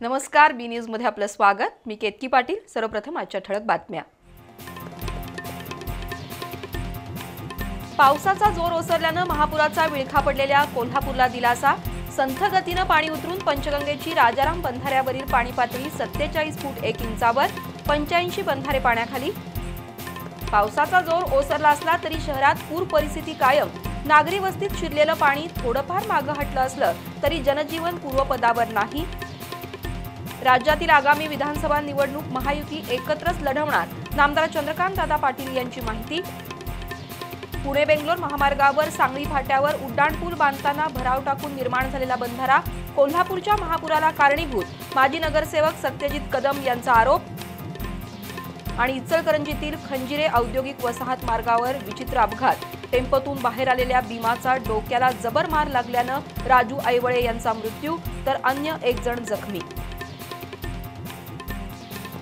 नमस्कार बी न्यूजमध्ये आपलं स्वागत. मी केतकी पाटील. सर्वप्रथम आजच्या ठळक बातम्या. पावसाचा जोर ओसरल्यानं महापुराचा विळखा पडलेल्या कोल्हापूरला दिलासा. संथ गतीनं पाणी उतरून पंचगंगेची राजाराम बंधाऱ्यावरील पाणी पातळी सत्तेचाळीस फूट एक इंचावर पंच्याऐंशी बंधारे पाण्याखाली. पावसाचा जोर ओसरला असला तरी शहरात पूर परिस्थिती कायम. नागरी वस्तीत शिरलेलं पाणी थोडंफार मागं हटलं असलं तरी जनजीवन पूर्वपदावर नाही. राज्यातील आगामी विधानसभा निवडणूक महायुती एकत्रच लढवणार. नामदार चंद्रकांत दादा पाटील यांची माहिती. पुणे बेंगलोर महामार्गावर सांगली फाट्यावर उड्डाणपूल बांधताना भराव टाकून निर्माण झालेला बंधारा कोल्हापूरच्या महापुराला कारणीभूत माजी नगरसेवक सत्यजित कदम यांचा आरोप. आणि इचलकरंजीतील खंजिरे औद्योगिक वसाहत मार्गावर विचित्र अपघात. टेम्पोतून बाहेर आलेल्या भीमाचा डोक्याला जबर मार लागल्यानं राजू ऐवळे यांचा मृत्यू तर अन्य एक जण जखमी.